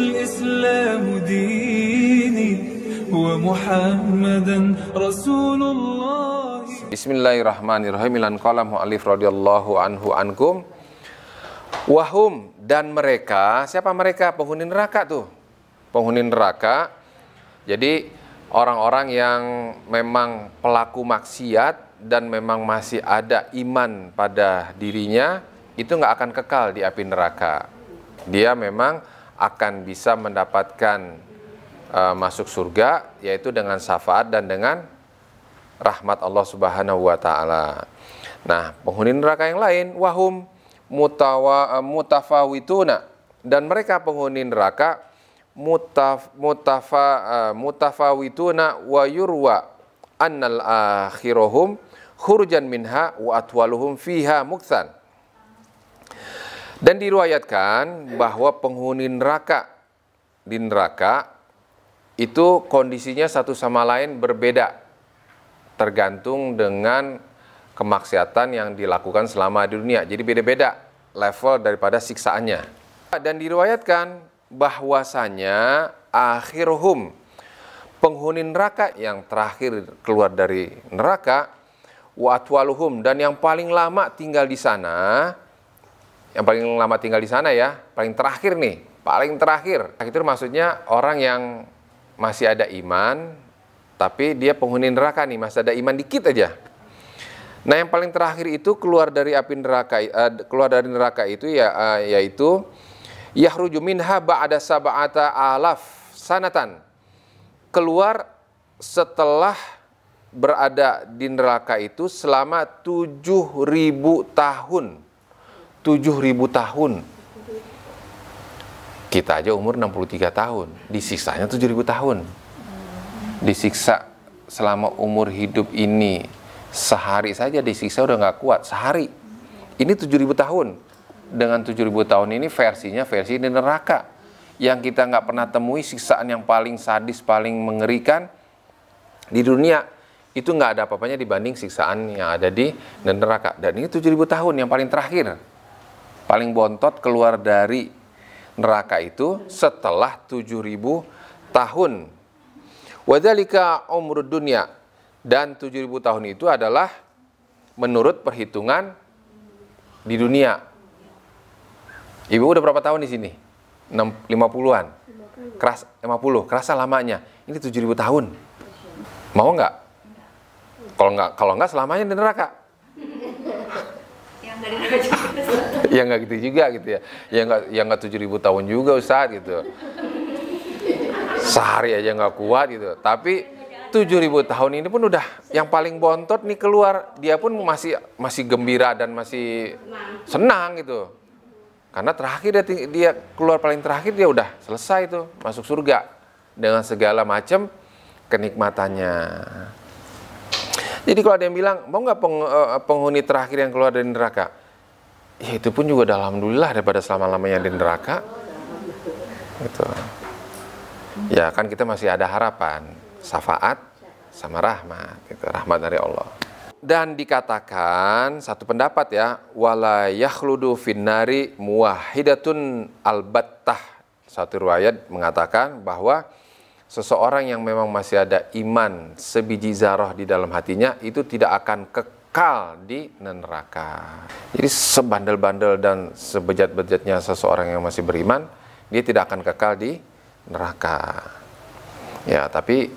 الإسلام ديني ومحمدا رسول الله Bismillahirrahmanirrahim Ilan qala mu'alif radhiyallahu anhu ankum Wahum dan mereka Siapa mereka? Penghuni neraka tuh Penghuni neraka Jadi orang-orang yang memang pelaku maksiat Dan memang masih ada iman pada dirinya Itu nggak akan kekal di api neraka Dia memang akan bisa mendapatkan uh, masuk surga Yaitu dengan syafaat dan dengan rahmat Allah Subhanahu wa taala. Nah, penghuni neraka yang lain wahum mutawa mutafawituna dan mereka penghuni neraka mutaf, mutafa uh, mutafawituna wa yurwa annal akhiruhum khurjan minha wa atwaluhum fiha muktsan. Dan diriwayatkan bahwa penghuni neraka di neraka itu kondisinya satu sama lain berbeda tergantung dengan kemaksiatan yang dilakukan selama di dunia. Jadi beda-beda level daripada siksaannya. Dan diriwayatkan bahwasanya akhiruhum penghuni neraka yang terakhir keluar dari neraka wa dan yang paling lama tinggal di sana yang paling lama tinggal di sana ya, paling terakhir nih, paling terakhir. Itu maksudnya orang yang masih ada iman, tapi dia penghuni neraka nih, masih ada iman dikit aja. Nah, yang paling terakhir itu keluar dari api neraka, uh, keluar dari neraka itu ya uh, yaitu yahruju minha ba'da sab'ata alaf sanatan. Keluar setelah berada di neraka itu selama 7000 tahun. 7000 tahun. Kita aja umur 63 tahun, disiksanya 7000 tahun. Disiksa selama umur hidup ini sehari saja disiksa udah nggak kuat, sehari. Ini 7000 tahun. Dengan 7000 tahun ini versinya versi di neraka. Yang kita nggak pernah temui siksaan yang paling sadis, paling mengerikan di dunia itu nggak ada apa-apanya dibanding siksaan yang ada di neraka. Dan ini 7000 tahun yang paling terakhir paling bontot keluar dari neraka itu setelah 7000 tahun. Wadzalika umrud dunia dan 7000 tahun itu adalah menurut perhitungan di dunia. Ibu udah berapa tahun di sini? 50-an. Keras 50, kerasa lamanya. Ini 7000 tahun. Mau nggak? Kalau nggak kalau nggak selamanya di neraka. yang dari neraka ya nggak gitu juga gitu ya. Ya nggak ya nggak tujuh ribu tahun juga Ustaz gitu. Sehari aja nggak kuat gitu. Tapi tujuh ribu tahun ini pun udah yang paling bontot nih keluar. Dia pun masih masih gembira dan masih senang gitu. Karena terakhir dia, dia keluar paling terakhir dia udah selesai tuh masuk surga. Dengan segala macam kenikmatannya. Jadi kalau ada yang bilang mau nggak peng, penghuni terakhir yang keluar dari neraka ya itu pun juga alhamdulillah daripada selama-lamanya di neraka. Gitu. Ya kan kita masih ada harapan. Syafaat sama rahmat gitu. Rahmat dari Allah. Dan dikatakan satu pendapat ya wala yakhludu finnari muwahidatun albattah. Satu riwayat mengatakan bahwa seseorang yang memang masih ada iman sebiji zarah di dalam hatinya itu tidak akan kekal kekal di neraka. Jadi sebandel-bandel dan sebejat-bejatnya seseorang yang masih beriman, dia tidak akan kekal di neraka. Ya, tapi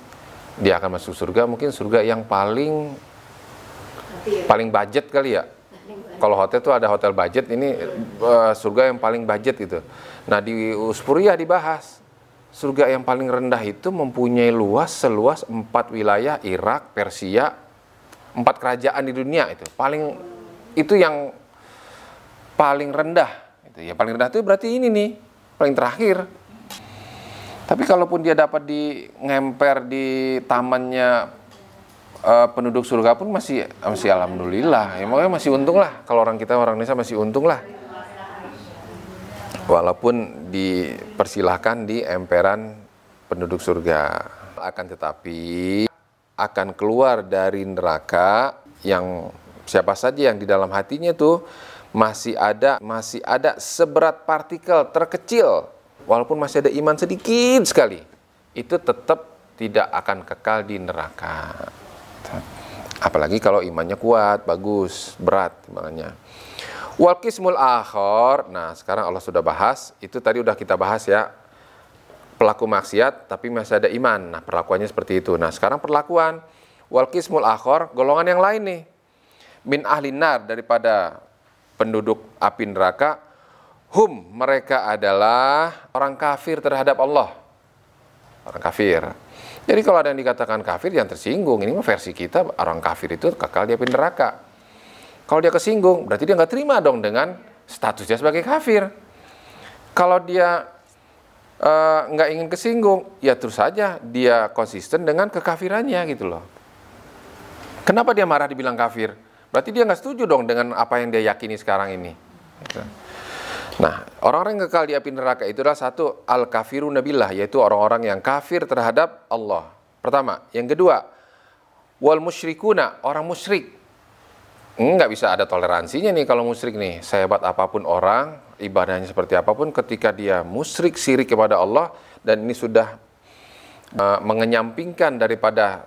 dia akan masuk surga, mungkin surga yang paling paling budget kali ya. Kalau hotel itu ada hotel budget, ini uh, surga yang paling budget gitu. Nah di Uspuria dibahas surga yang paling rendah itu mempunyai luas seluas empat wilayah Irak, Persia, empat kerajaan di dunia itu. Paling itu yang paling rendah itu ya paling rendah itu berarti ini nih paling terakhir. Tapi kalaupun dia dapat di ngemper di tamannya uh, penduduk surga pun masih masih alhamdulillah. Ya makanya masih untung lah. Kalau orang kita orang Indonesia masih untung lah. Walaupun dipersilahkan di emperan penduduk surga. Akan tetapi akan keluar dari neraka yang siapa saja yang di dalam hatinya itu masih ada masih ada seberat partikel terkecil walaupun masih ada iman sedikit sekali, itu tetap tidak akan kekal di neraka. Apalagi kalau imannya kuat, bagus, berat timbangannya. Wal kismul akhor. Nah, sekarang Allah sudah bahas, itu tadi udah kita bahas ya. Pelaku maksiat tapi masih ada iman. Nah, perlakuannya seperti itu. Nah, sekarang perlakuan wal kismul akhor, golongan yang lain nih. Min ahlinar daripada penduduk api neraka, hum mereka adalah orang kafir terhadap Allah. Orang kafir. Jadi kalau ada yang dikatakan kafir yang tersinggung. Ini mah versi kita orang kafir itu kekal di api neraka. Kalau dia kesinggung, berarti dia nggak terima dong dengan statusnya sebagai kafir. Kalau dia uh, nggak ingin kesinggung, ya terus saja dia konsisten dengan kekafirannya gitu loh. Kenapa dia marah dibilang kafir? Berarti dia nggak setuju dong dengan apa yang dia yakini sekarang ini. Gitu. Nah, orang-orang yang kekal di api neraka itu adalah satu al kafiru nabilah, yaitu orang-orang yang kafir terhadap Allah. Pertama, yang kedua, wal musyrikuna, orang musyrik nggak bisa ada toleransinya nih kalau musyrik nih. Sehebat apa pun orang, ibadahnya seperti apa pun, ketika dia musyrik sirik kepada Allah dan ini sudah uh, mengenyampingkan daripada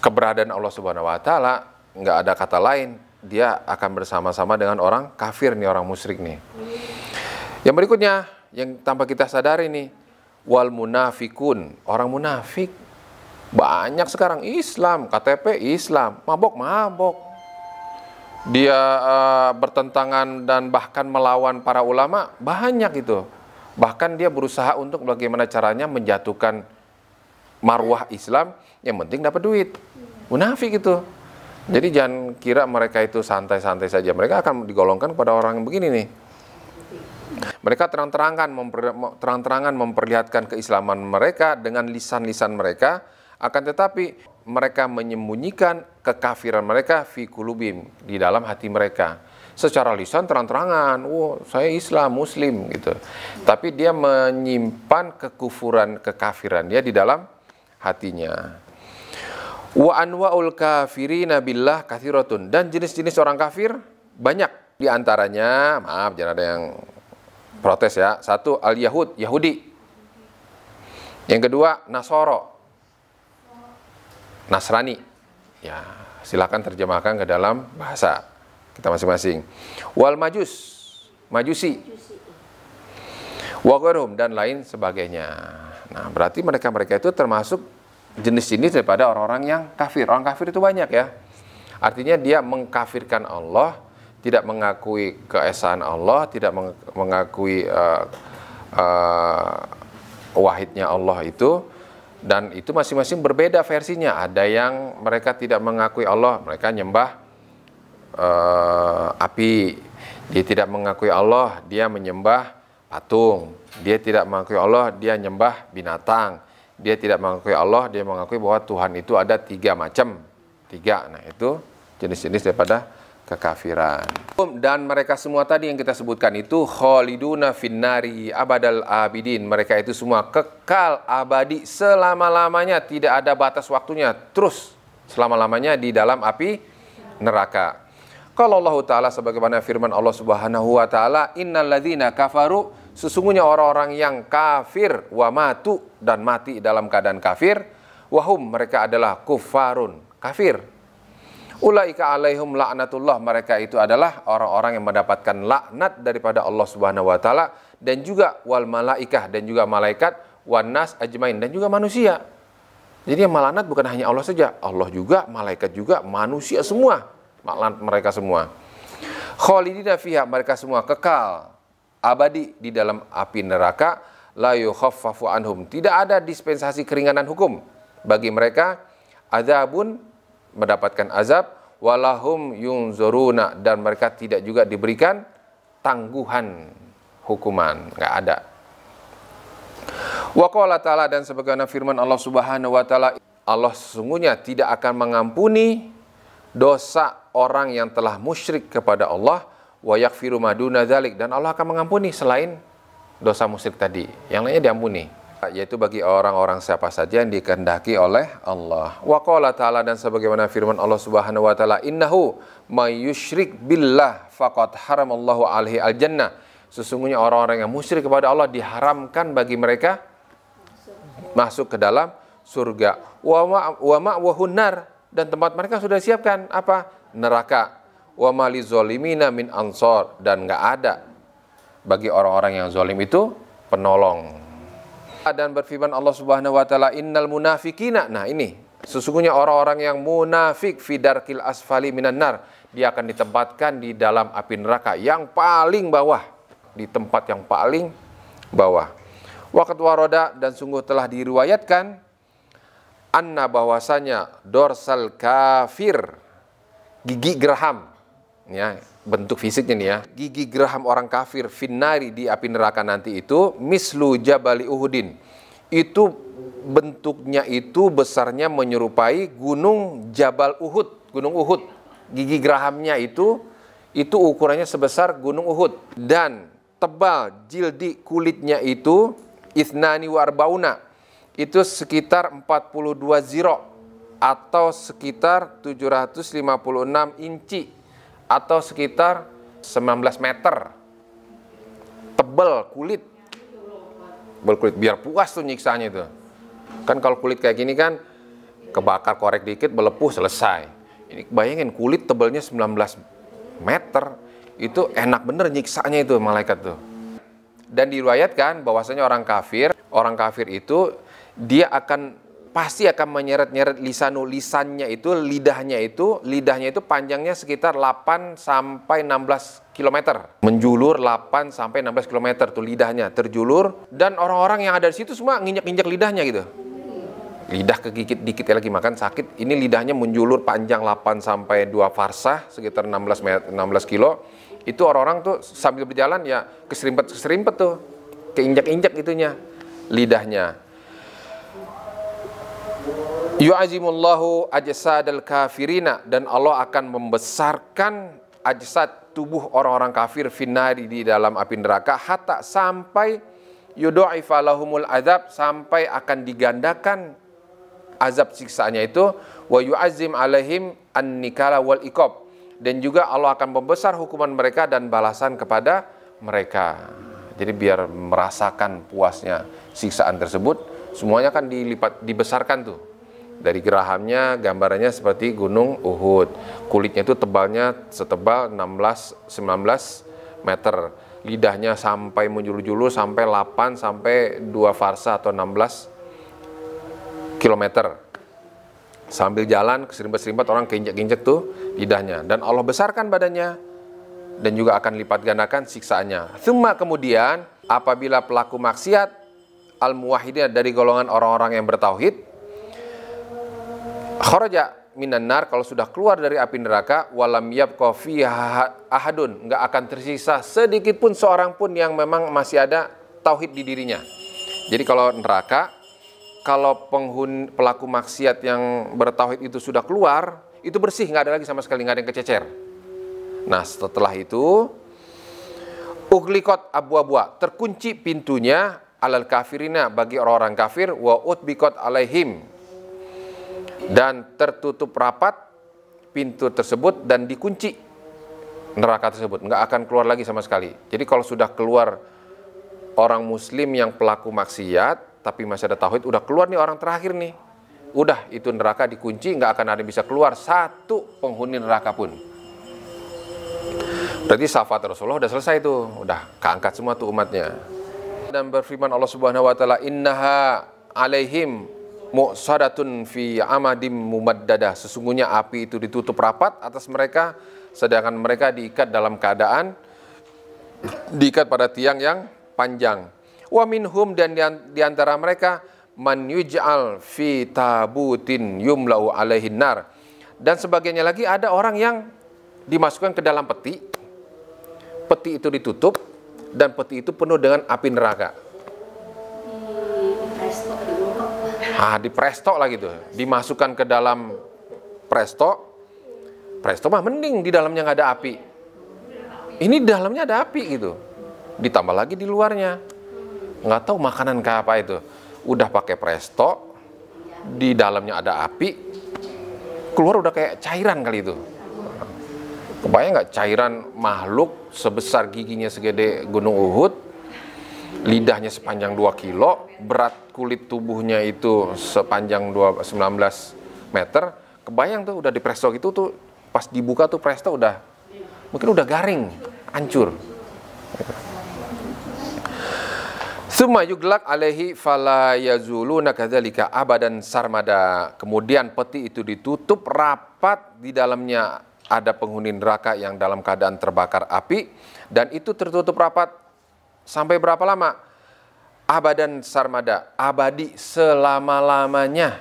keberadaan Allah Subhanahu Wa Taala, nggak ada kata lain, dia akan bersama-sama dengan orang kafir nih orang musyrik nih. Yang berikutnya yang tanpa kita sadari nih, wal munafikun, orang munafik banyak sekarang Islam, KTP Islam, mabok mabok dia uh, bertentangan dan bahkan melawan para ulama banyak itu. Bahkan dia berusaha untuk bagaimana caranya menjatuhkan marwah Islam yang penting dapat duit. Munafik itu. Jadi jangan kira mereka itu santai-santai saja. Mereka akan digolongkan kepada orang yang begini nih. Mereka terang-terangan memper, terang-terangan memperlihatkan keislaman mereka dengan lisan-lisan mereka. Akan tetapi mereka menyembunyikan kekafiran mereka fi kulubim di dalam hati mereka. Secara lisan terang-terangan, "Oh, saya Islam, muslim" gitu. Tapi dia menyimpan kekufuran, kekafiran dia di dalam hatinya. Wa anwa'ul kafirina billah kathiratun dan jenis-jenis orang kafir banyak di antaranya, maaf jangan ada yang protes ya. Satu al-Yahud, Yahudi. Yang kedua Nasoro, Nasrani. Ya, silakan terjemahkan ke dalam bahasa kita masing-masing. Wal majus, majusi. Wagorum dan lain sebagainya. Nah, berarti mereka-mereka itu termasuk jenis-jenis daripada orang-orang yang kafir. Orang kafir itu banyak ya. Artinya dia mengkafirkan Allah, tidak mengakui keesaan Allah, tidak mengakui uh, uh, wahidnya Allah itu, dan itu masing-masing berbeda versinya. Ada yang mereka tidak mengakui Allah, mereka nyembah uh, api. Dia tidak mengakui Allah, dia menyembah patung. Dia tidak mengakui Allah, dia nyembah binatang. Dia tidak mengakui Allah, dia mengakui bahwa Tuhan itu ada tiga macam. Tiga, nah itu jenis-jenis daripada kekafiran. Dan mereka semua tadi yang kita sebutkan itu khaliduna finnari abadal abidin. Mereka itu semua kekal abadi selama-lamanya, tidak ada batas waktunya. Terus selama-lamanya di dalam api neraka. Kalau Allah Ta'ala sebagaimana firman Allah Subhanahu wa taala, "Innalladzina kafaru" sesungguhnya orang-orang yang kafir wa matu dan mati dalam keadaan kafir, wahum mereka adalah kufarun, kafir Ulaika alaihum laknatullah. Mereka itu adalah orang-orang yang mendapatkan laknat daripada Allah Subhanahu wa taala dan juga wal malaikah dan juga malaikat wan nas ajmain dan juga manusia. Jadi yang malaknat bukan hanya Allah saja, Allah juga, malaikat juga, manusia semua. Malaknat mereka semua. Khalidina fiha mereka semua kekal abadi di dalam api neraka la yukhaffafu anhum. Tidak ada dispensasi keringanan hukum bagi mereka azabun mendapatkan azab walahum yunzuruna dan mereka tidak juga diberikan tangguhan hukuman. Nggak ada. Wa ta'ala dan sebagaimana firman Allah Subhanahu wa taala Allah sesungguhnya tidak akan mengampuni dosa orang yang telah musyrik kepada Allah wa yakfiru maduna dan Allah akan mengampuni selain dosa musyrik tadi. Yang lainnya diampuni yaitu bagi orang-orang siapa saja yang dikehendaki oleh Allah. Wa qala ta'ala dan sebagaimana firman Allah Subhanahu wa taala innahu may yusyrik billah faqad haramallahu alaihi al-jannah Sesungguhnya orang-orang yang musyrik kepada Allah diharamkan bagi mereka masuk ke dalam surga. Wa ma wa hunnar dan tempat mereka sudah siapkan apa? Neraka. Wa ma lizolimina min ansor dan nggak ada bagi orang-orang yang zalim itu penolong. Dan berfirman Allah Subhanahu wa taala innal munafikina. Nah, ini sesungguhnya orang-orang yang munafik fidarkil asfali minan nar, dia akan ditempatkan di dalam api neraka yang paling bawah, di tempat yang paling bawah. Waqat waroda dan sungguh telah diriwayatkan anna bahwasanya dorsal kafir gigi geraham ya bentuk fisiknya nih ya. Gigi geraham orang kafir finari di api neraka nanti itu mislu jabali uhudin. Itu bentuknya itu besarnya menyerupai gunung Jabal Uhud gunung Uhud. Gigi gerahamnya itu itu ukurannya sebesar gunung Uhud. Dan tebal jildi kulitnya itu ithnani warbauna itu sekitar 42 ziro atau sekitar 756 inci atau sekitar 19 meter. Tebel kulit. Tebel kulit biar puas tuh nyiksanya itu kan kalau kulit kayak gini kan kebakar korek dikit melepuh selesai. Ini bayangin kulit tebelnya 19 meter itu enak bener nyiksanya itu malaikat tuh. Dan diriwayatkan bahwasanya orang kafir orang kafir itu dia akan pasti akan menyeret-nyeret lisanu lisannya itu lidahnya itu lidahnya itu panjangnya sekitar 8 sampai 16 km menjulur 8 sampai 16 km tuh lidahnya terjulur. Dan orang-orang yang ada di situ semua nginjek-injek lidahnya gitu. Lidah kegigit dikit lagi makan sakit. Ini lidahnya menjulur panjang 8 sampai 2 farsah sekitar 16 meter, 16 kilo. Itu orang-orang tuh sambil berjalan ya keserimpet-keserimpet tuh. Keinjak-injak itunya lidahnya Yu'azimullahu ajsadal kafirina dan Allah akan membesarkan ajsad tubuh orang-orang kafir finari di dalam api neraka hatta sampai yudha'ifa lahumul azab sampai akan digandakan azab siksaannya itu wa yu'azim alaihim an-nikala wal iqab dan juga Allah akan membesar hukuman mereka dan balasan kepada mereka. Jadi biar merasakan puasnya siksaan tersebut, semuanya kan dilipat dibesarkan tuh dari gerahamnya gambarannya seperti gunung Uhud. Kulitnya itu tebalnya setebal 16 19 meter. Lidahnya sampai menjulur-julur sampai 8 sampai 2 farsa atau 16 kilometer. Sambil jalan keserimpet-serimpet orang keinjek-injek tuh lidahnya dan Allah besarkan badannya dan juga akan lipat gandakan siksaannya. Thumma kemudian apabila pelaku maksiat al-muwahhidin dari golongan orang-orang yang bertauhid kharaja minan nar kalau sudah keluar dari api neraka walam yabqa fiha ahadun nggak akan tersisa sedikit pun seorang pun yang memang masih ada tauhid di dirinya. Jadi kalau neraka kalau penghuni pelaku maksiat yang bertauhid itu sudah keluar, itu bersih, nggak ada lagi sama sekali, nggak ada yang kececer. Nah setelah itu, uglikot abu-abua, terkunci pintunya alal kafirina bagi orang-orang kafir, wa utbikot alaihim, dan tertutup rapat pintu tersebut dan dikunci neraka tersebut. Nggak akan keluar lagi sama sekali. Jadi kalau sudah keluar orang muslim yang pelaku maksiat tapi masih ada tauhid udah keluar nih orang terakhir nih. Udah itu neraka dikunci nggak akan ada yang bisa keluar. Satu penghuni neraka pun. Berarti syafaat Rasulullah udah selesai tuh. Udah keangkat semua tuh umatnya. Dan berfirman Allah Subhanahu wa taala innaha alaihim mu'sadatun fi amadim mumaddadah. Sesungguhnya api itu ditutup rapat atas mereka sedangkan mereka diikat dalam keadaan diikat pada tiang yang panjang. Wa minhum dan di antara mereka man yuj'al fi tabutin yumlau alaihin nar. Dan sebagainya lagi ada orang yang dimasukkan ke dalam peti. Peti itu ditutup dan peti itu penuh dengan api neraka Ah, di presto lah gitu. Dimasukkan ke dalam presto. Presto mah mending di dalamnya nggak ada api. Ini dalamnya ada api gitu. Ditambah lagi di luarnya. Nggak tahu makanan kayak apa itu. Udah pakai presto, di dalamnya ada api, keluar udah kayak cairan kali itu. Kebayang nggak cairan makhluk sebesar giginya segede gunung Uhud, lidahnya sepanjang 2 kilo, berat kulit tubuhnya itu sepanjang 2, 19 meter. Kebayang tuh udah di presto gitu tuh pas dibuka tuh presto udah mungkin udah garing, hancur. Summa yuglak alaihi fala yazuluna kadzalika abadan sarmada. Kemudian peti itu ditutup rapat di dalamnya ada penghuni neraka yang dalam keadaan terbakar api dan itu tertutup rapat sampai berapa lama? Abadan sarmada, abadi selama-lamanya.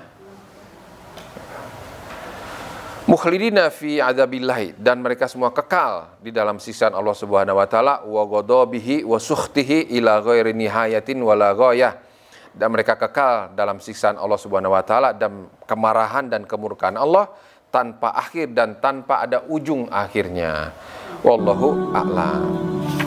Mukhlidina fi adzabillahi dan mereka semua kekal di dalam siksaan Allah Subhanahu wa taala wa ghadabihi wa sukhtihi ila ghairi nihayatin wala ghayah. Dan mereka kekal dalam siksaan Allah Subhanahu wa taala dan kemarahan dan kemurkaan Allah tanpa akhir dan tanpa ada ujung akhirnya. Wallahu a'lam.